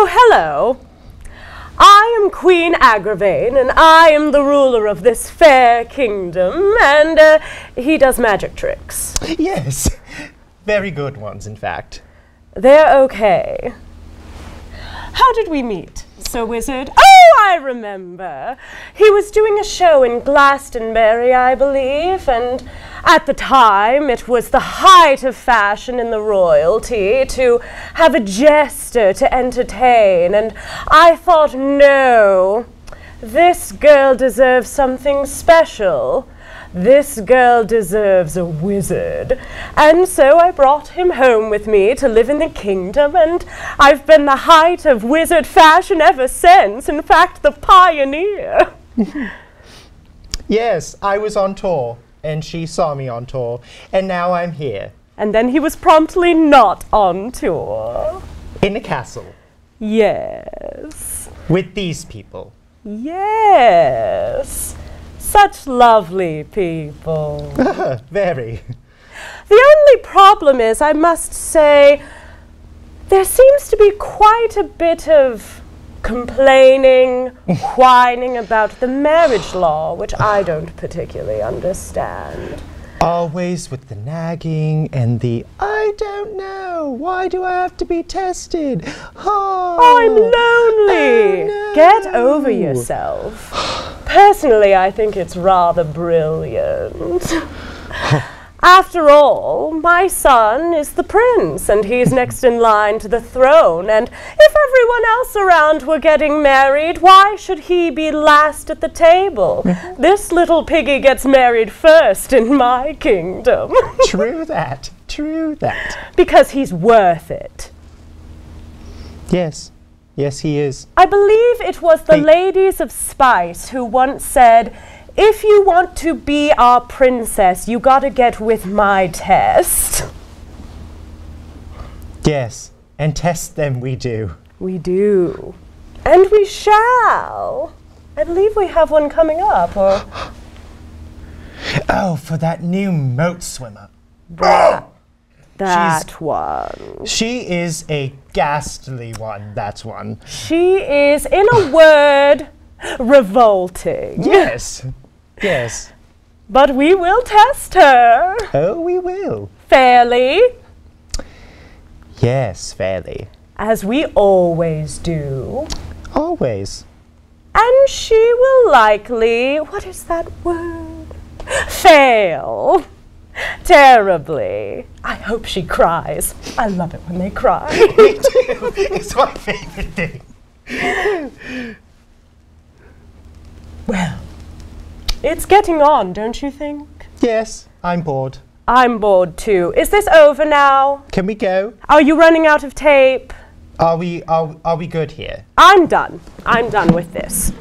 Oh, hello. I am Queen Aggravain, and I am the ruler of this fair kingdom, and uh, he does magic tricks. Yes, very good ones, in fact. They're okay. How did we meet, Sir Wizard? Oh, I remember. He was doing a show in Glastonbury, I believe, and at the time it was the height of fashion in the royalty to have a jester to entertain, and I thought, no, this girl deserves something special. This girl deserves a wizard. And so I brought him home with me to live in the kingdom, and I've been the height of wizard fashion ever since. In fact, the pioneer. Yes, I was on tour, and she saw me on tour, and now I'm here And then he was promptly not on tour. in the castle Yes. with these people. Yes. Such lovely people. very. The only problem is, I must say, there seems to be quite a bit of complaining, whining about the marriage law, which I don't particularly understand. Always with the nagging and the I don't know. Why do I have to be tested? Oh, I'm lonely. Oh, no. Get over yourself. Personally, I think it's rather brilliant. After all, my son is the prince, and he's next in line to the throne. And if everyone else around were getting married, why should he be last at the table? Mm-hmm. this little piggy gets married first in my kingdom. True that. True that. because he's worth it. Yes. Yes, he is. I believe it was the ladies of Spice who once said, if you want to be our princess, you gotta get with my test. Yes. And test them we do. We do. And we shall. I believe we have one coming up, or Oh, for that new moat swimmer. that one. She is a ghastly one, that's one. She is, in a word, revolting. Yes. Yes. But we will test her Oh, we will. fairly, Yes, fairly. as we always do. Always. And she will likely, what is that word? Fail. Terribly. I hope she cries. I love it when they cry. Me too. It's my favorite thing. well, it's getting on, don't you think? Yes, I'm bored. I'm bored too. Is this over now? Can we go? Are you running out of tape? Are we are, are we good here? I'm done. I'm done with this.